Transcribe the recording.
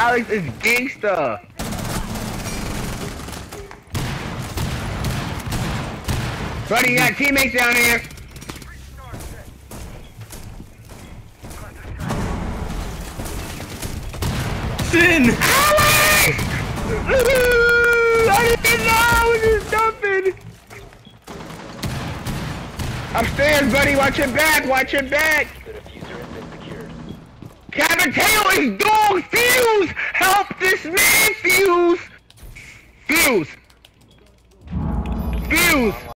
Alex is gangsta. Buddy, you got teammates down here. Sin! Alex! I didn't know I was just jumping. Upstairs, buddy. Watch your back. Watch your back. The defuser has been secured. Cavateo is dog. Fuse. Fuse. Fuse.